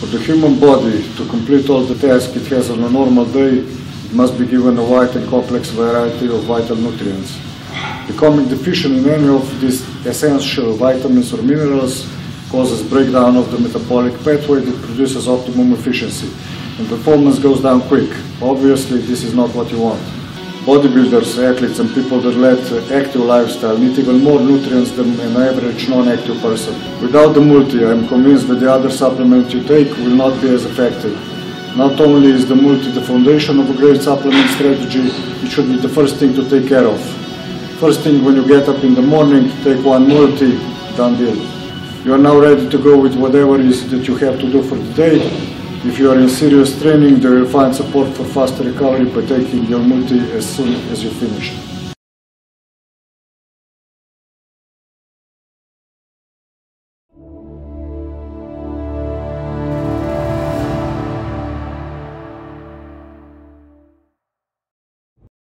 For the human body to complete all the tasks it has on a normal day, it must be given a wide and complex variety of vital nutrients. Becoming deficient in any of these essential vitamins or minerals causes breakdown of the metabolic pathway that produces optimum efficiency, and performance goes down quick. Obviously, this is not what you want. Bodybuilders, athletes, and people that lead active lifestyle need even more nutrients than an average non-active person. Without the multi, I am convinced that the other supplement you take will not be as effective. Not only is the multi the foundation of a great supplement strategy, it should be the first thing to take care of. First thing when you get up in the morning, take one multi, done deal. You are now ready to go with whatever it is that you have to do for the day. If you are in serious training, they will find support for faster recovery by taking your multi as soon as you finish.